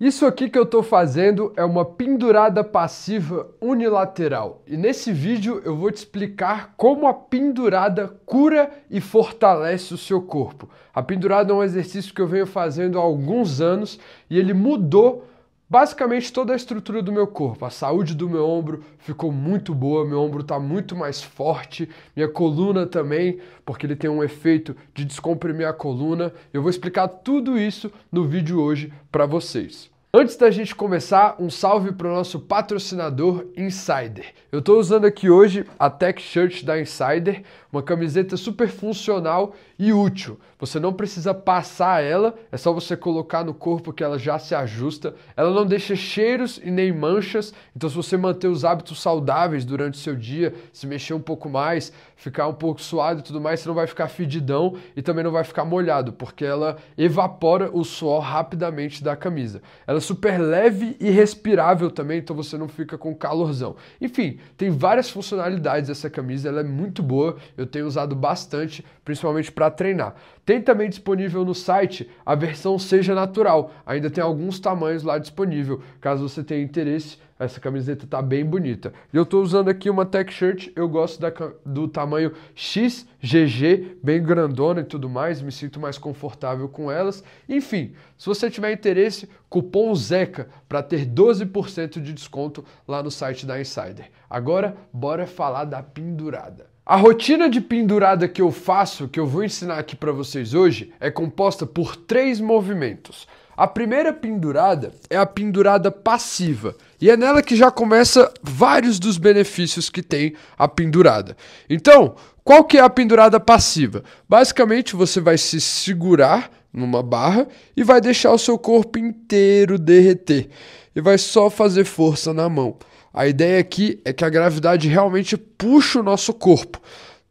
Isso aqui que eu estou fazendo é uma pendurada passiva unilateral e nesse vídeo eu vou te explicar como a pendurada cura e fortalece o seu corpo. A pendurada é um exercício que eu venho fazendo há alguns anos e ele mudou basicamente toda a estrutura do meu corpo. A saúde do meu ombro ficou muito boa, meu ombro está muito mais forte, minha coluna também, porque ele tem um efeito de descomprimir a coluna. Eu vou explicar tudo isso no vídeo hoje para vocês. Antes da gente começar, um salve para o nosso patrocinador Insider. Eu estou usando aqui hoje a Tech Shirt da Insider, uma camiseta super funcional e útil. Você não precisa passar ela, é só você colocar no corpo que ela já se ajusta. Ela não deixa cheiros e nem manchas, então se você manter os hábitos saudáveis durante o seu dia, se mexer um pouco mais, ficar um pouco suado e tudo mais, você não vai ficar fedidão e também não vai ficar molhado, porque ela evapora o suor rapidamente da camisa. Ela é super leve e respirável também, então você não fica com calorzão. Enfim, tem várias funcionalidades essa camisa, ela é muito boa. Eu tenho usado bastante, principalmente para treinar. Tem também disponível no site a versão Seja Natural. Ainda tem alguns tamanhos lá disponível. Caso você tenha interesse, essa camiseta tá bem bonita. E eu estou usando aqui uma tech shirt, eu gosto da, do tamanho XGG, bem grandona e tudo mais, me sinto mais confortável com elas. Enfim, se você tiver interesse, cupom ZECA para ter 12% de desconto lá no site da Insider. Agora, bora falar da pendurada. A rotina de pendurada que eu faço, que eu vou ensinar aqui para vocês hoje, é composta por três movimentos. A primeira pendurada é a pendurada passiva, e é nela que já começa vários dos benefícios que tem a pendurada. Então, qual que é a pendurada passiva? Basicamente, você vai se segurar numa barra e vai deixar o seu corpo inteiro derreter e vai só fazer força na mão. A ideia aqui é que a gravidade realmente puxa o nosso corpo.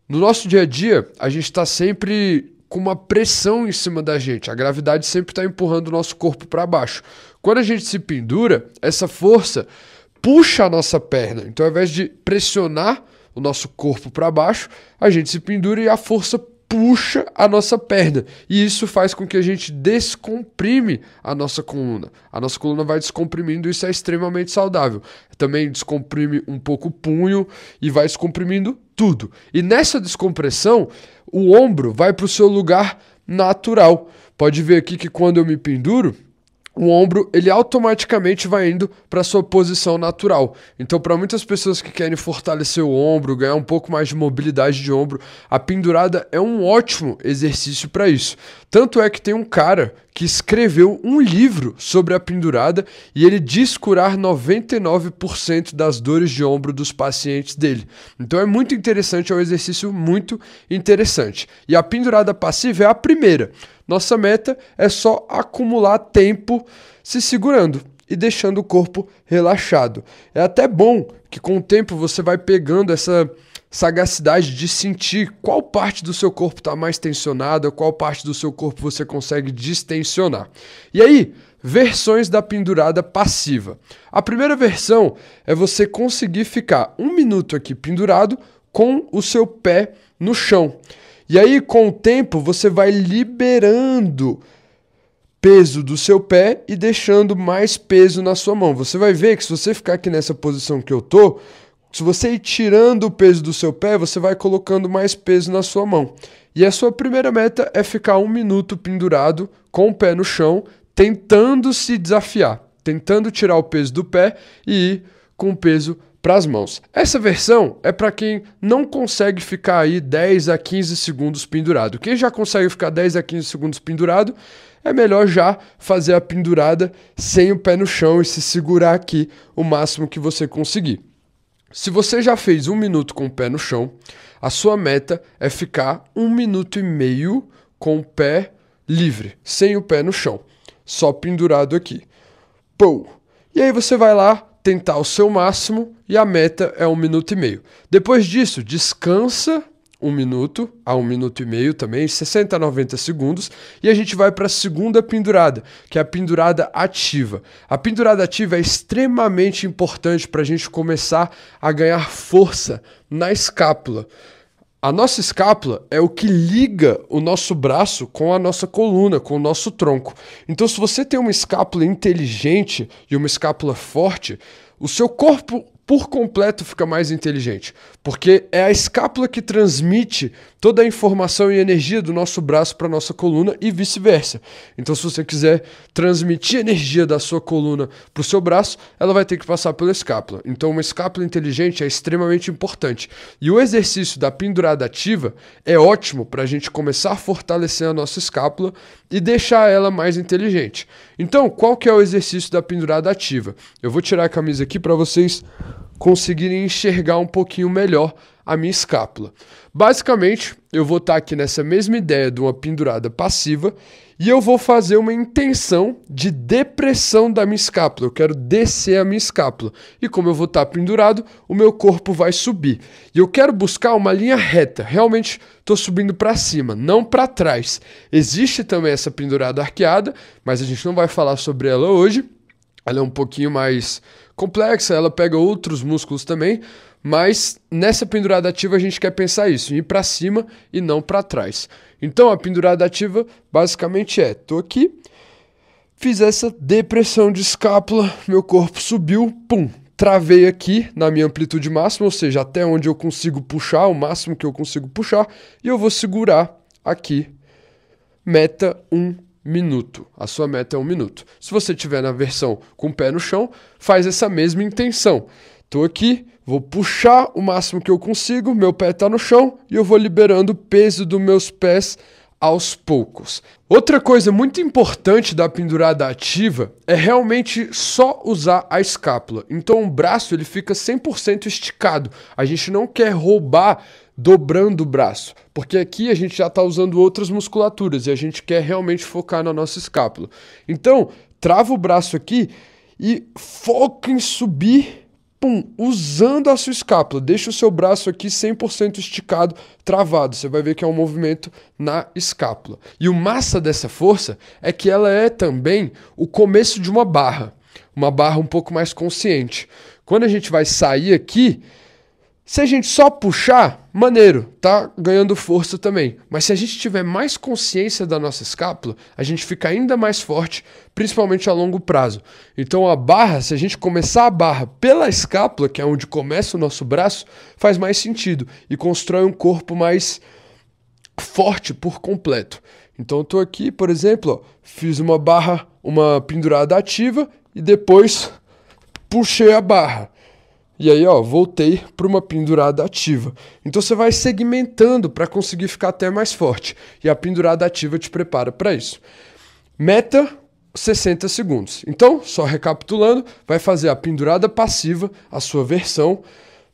No nosso dia a dia, a gente está sempre com uma pressão em cima da gente. A gravidade sempre está empurrando o nosso corpo para baixo. Quando a gente se pendura, essa força puxa a nossa perna. Então, ao invés de pressionar o nosso corpo para baixo, a gente se pendura e a força puxa a nossa perna. E isso faz com que a gente descomprime a nossa coluna. A nossa coluna vai descomprimindo, isso é extremamente saudável. Também descomprime um pouco o punho e vai descomprimindo tudo. E nessa descompressão, o ombro vai para o seu lugar natural. Pode ver aqui que quando eu me penduro, o ombro ele automaticamente vai indo para sua posição natural. Então, para muitas pessoas que querem fortalecer o ombro, ganhar um pouco mais de mobilidade de ombro, a pendurada é um ótimo exercício para isso. Tanto é que tem um cara que escreveu um livro sobre a pendurada e ele diz curar 99% das dores de ombro dos pacientes dele. Então é muito interessante, é um exercício muito interessante. E a pendurada passiva é a primeira. Nossa meta é só acumular tempo se segurando e deixando o corpo relaxado. É até bom que com o tempo você vai pegando essa sagacidade de sentir qual parte do seu corpo está mais tensionada, qual parte do seu corpo você consegue distensionar. E aí, versões da pendurada passiva. A primeira versão é você conseguir ficar um minuto aqui pendurado com o seu pé no chão. E aí, com o tempo, você vai liberando peso do seu pé e deixando mais peso na sua mão. Você vai ver que se você ficar aqui nessa posição que eu tô, se você ir tirando o peso do seu pé, você vai colocando mais peso na sua mão. E a sua primeira meta é ficar um minuto pendurado com o pé no chão, tentando se desafiar, tentando tirar o peso do pé e ir com o peso para as mãos. Essa versão é para quem não consegue ficar aí 10 a 15 segundos pendurado. Quem já consegue ficar 10 a 15 segundos pendurado, é melhor já fazer a pendurada sem o pé no chão e se segurar aqui o máximo que você conseguir. Se você já fez um minuto com o pé no chão, a sua meta é ficar um minuto e meio com o pé livre, sem o pé no chão, só pendurado aqui. Pou! E aí você vai lá, tentar o seu máximo e a meta é um minuto e meio. Depois disso, descansa um minuto a um minuto e meio também, 60 a 90 segundos, e a gente vai para a segunda pendurada, que é a pendurada ativa. A pendurada ativa é extremamente importante para a gente começar a ganhar força na escápula. A nossa escápula é o que liga o nosso braço com a nossa coluna, com o nosso tronco. Então, se você tem uma escápula inteligente e uma escápula forte, o seu corpo por completo fica mais inteligente, porque é a escápula que transmite toda a informação e energia do nosso braço para nossa coluna e vice-versa. Então, se você quiser transmitir energia da sua coluna para o seu braço, ela vai ter que passar pela escápula. Então, uma escápula inteligente é extremamente importante. E o exercício da pendurada ativa é ótimo para a gente começar a fortalecer a nossa escápula e deixar ela mais inteligente. Então, qual que é o exercício da pendurada ativa? Eu vou tirar a camisa aqui para vocês conseguirem enxergar um pouquinho melhor a minha escápula. Basicamente, eu vou estar aqui nessa mesma ideia de uma pendurada passiva e eu vou fazer uma intenção de depressão da minha escápula. Eu quero descer a minha escápula. E como eu vou estar pendurado, o meu corpo vai subir. E eu quero buscar uma linha reta. Realmente estou subindo para cima, não para trás. Existe também essa pendurada arqueada, mas a gente não vai falar sobre ela hoje. Ela é um pouquinho mais complexa, ela pega outros músculos também, mas nessa pendurada ativa a gente quer pensar isso, ir para cima e não para trás. Então a pendurada ativa basicamente é: tô aqui, fiz essa depressão de escápula, meu corpo subiu, pum, travei aqui na minha amplitude máxima, ou seja, até onde eu consigo puxar, o máximo que eu consigo puxar, e eu vou segurar aqui, meta 1 um minuto. A sua meta é um minuto. Se você estiver na versão com o pé no chão, faz essa mesma intenção. Estou aqui, vou puxar o máximo que eu consigo, meu pé está no chão e eu vou liberando o peso dos meus pés aos poucos. Outra coisa muito importante da pendurada ativa é realmente só usar a escápula. Então o braço ele fica 100% esticado. A gente não quer roubar dobrando o braço, porque aqui a gente já está usando outras musculaturas e a gente quer realmente focar na nossa escápula. Então, trava o braço aqui e foca em subir, pum, usando a sua escápula. Deixa o seu braço aqui 100% esticado, travado. Você vai ver que é um movimento na escápula. E o massa dessa força é que ela é também o começo de uma barra, uma barra um pouco mais consciente. Quando a gente vai sair aqui, se a gente só puxar, maneiro, tá ganhando força também. Mas se a gente tiver mais consciência da nossa escápula, a gente fica ainda mais forte, principalmente a longo prazo. Então a barra, se a gente começar a barra pela escápula, que é onde começa o nosso braço, faz mais sentido e constrói um corpo mais forte por completo. Então eu tô aqui, por exemplo, ó, fiz uma barra, uma pendurada ativa e depois puxei a barra. E aí, ó, voltei para uma pendurada ativa. Então você vai segmentando para conseguir ficar até mais forte. E a pendurada ativa te prepara para isso. Meta 60 segundos. Então, só recapitulando, vai fazer a pendurada passiva, a sua versão,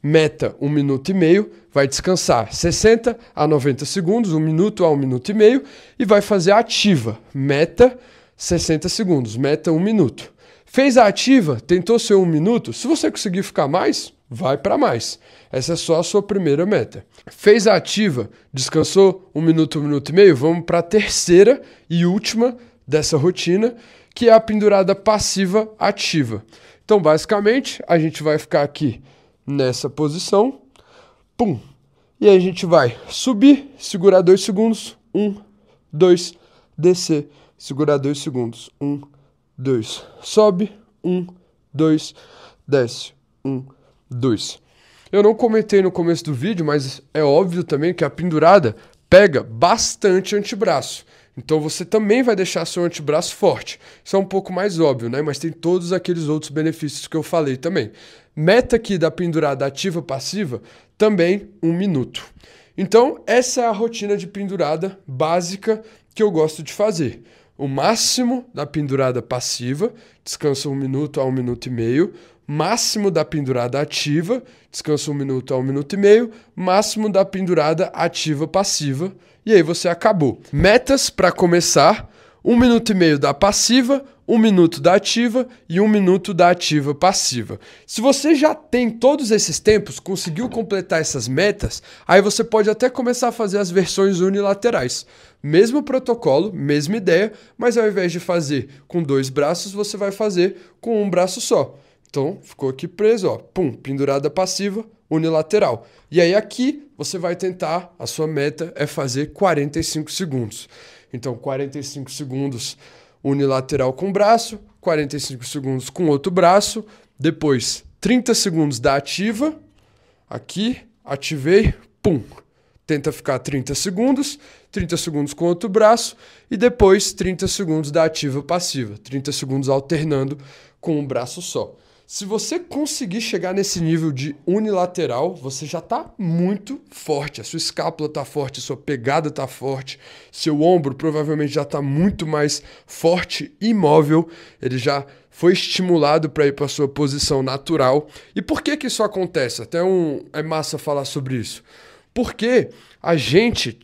meta 1 um minuto e meio, vai descansar 60 a 90 segundos, 1 um minuto a 1 um minuto e meio, e vai fazer a ativa, meta 60 segundos, meta 1 um minuto. Fez a ativa, tentou ser um minuto. Se você conseguir ficar mais, vai para mais. Essa é só a sua primeira meta. Fez a ativa, descansou um minuto, um minuto e meio. Vamos para a terceira e última dessa rotina, que é a pendurada passiva ativa. Então, basicamente, a gente vai ficar aqui nessa posição, pum, e aí a gente vai subir, segurar dois segundos, um, dois, descer, segurar dois segundos, um, dois, sobe, um, dois, desce, um, dois. Eu não comentei no começo do vídeo, mas é óbvio também que a pendurada pega bastante antebraço. Então você também vai deixar seu antebraço forte. Isso é um pouco mais óbvio, né? Mas tem todos aqueles outros benefícios que eu falei também. Meta aqui da pendurada ativa passiva, também um minuto. Então, essa é a rotina de pendurada básica que eu gosto de fazer o máximo da pendurada passiva, descansa um minuto a um minuto e meio, máximo da pendurada ativa, descansa um minuto a um minuto e meio, máximo da pendurada ativa passiva, e aí você acabou. Metas para começar: um minuto e meio da passiva, um minuto da ativa e um minuto da ativa passiva. Se você já tem todos esses tempos, conseguiu completar essas metas, aí você pode até começar a fazer as versões unilaterais. Mesmo protocolo, mesma ideia, mas ao invés de fazer com dois braços, você vai fazer com um braço só. Então, ficou aqui preso, ó. Pum, pendurada passiva, unilateral. E aí aqui você vai tentar, a sua meta é fazer 45 segundos. Então, 45 segundos unilateral com o braço, 45 segundos com outro braço, depois 30 segundos da ativa, aqui, ativei, pum. Tenta ficar 30 segundos, 30 segundos com outro braço e depois 30 segundos da ativa passiva, 30 segundos alternando com um braço só. Se você conseguir chegar nesse nível de unilateral, você já está muito forte. A sua escápula está forte, a sua pegada está forte, seu ombro provavelmente já está muito mais forte e móvel. Ele já foi estimulado para ir para sua posição natural. E por que que isso acontece? Até um é massa falar sobre isso. Porque a gente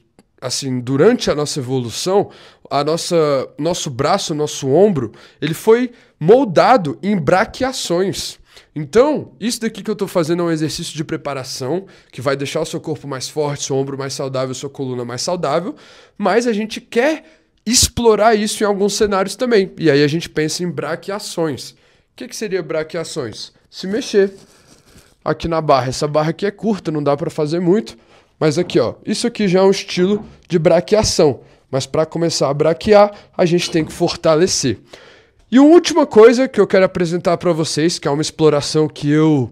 assim, durante a nossa evolução, a nossa nosso braço, nosso ombro, ele foi moldado em braquiações. Então, isso daqui que eu estou fazendo é um exercício de preparação que vai deixar o seu corpo mais forte, seu ombro mais saudável, sua coluna mais saudável, mas a gente quer explorar isso em alguns cenários também. E aí a gente pensa em braquiações. O que, que seria braquiações? Se mexer aqui na barra. Essa barra aqui é curta, não dá para fazer muito, mas aqui, ó, isso aqui já é um estilo de braqueação. Mas para começar a braquear, a gente tem que fortalecer. E uma última coisa que eu quero apresentar para vocês, que é uma exploração que eu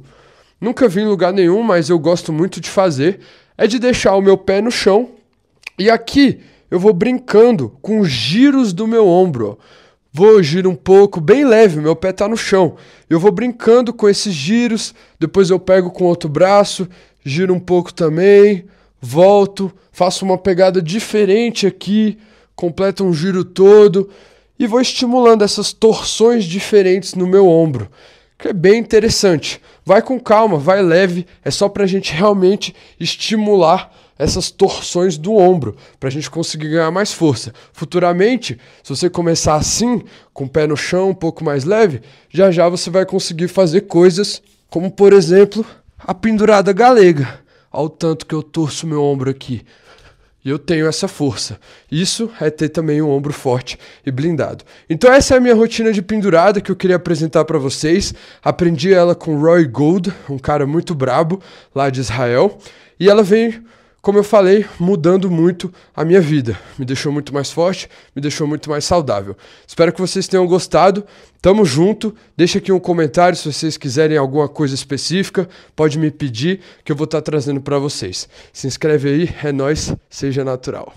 nunca vi em lugar nenhum, mas eu gosto muito de fazer, é de deixar o meu pé no chão e aqui eu vou brincando com os giros do meu ombro. Vou girar um pouco, bem leve, meu pé está no chão. Eu vou brincando com esses giros, depois eu pego com outro braço, giro um pouco também, volto, faço uma pegada diferente aqui, completo um giro todo e vou estimulando essas torções diferentes no meu ombro, que é bem interessante. Vai com calma, vai leve, é só para a gente realmente estimular essas torções do ombro, para a gente conseguir ganhar mais força. Futuramente, se você começar assim, com o pé no chão, um pouco mais leve, já já você vai conseguir fazer coisas como, por exemplo, a pendurada galega. Ao tanto que eu torço meu ombro aqui. E eu tenho essa força. Isso é ter também um ombro forte e blindado. Então essa é a minha rotina de pendurada que eu queria apresentar para vocês. Aprendi ela com Roy Gold, um cara muito brabo lá de Israel, e ela vem como eu falei, mudando muito a minha vida. Me deixou muito mais forte, me deixou muito mais saudável. Espero que vocês tenham gostado. Tamo junto. Deixa aqui um comentário se vocês quiserem alguma coisa específica, pode me pedir que eu vou estar trazendo para vocês. Se inscreve aí, é nós, seja natural.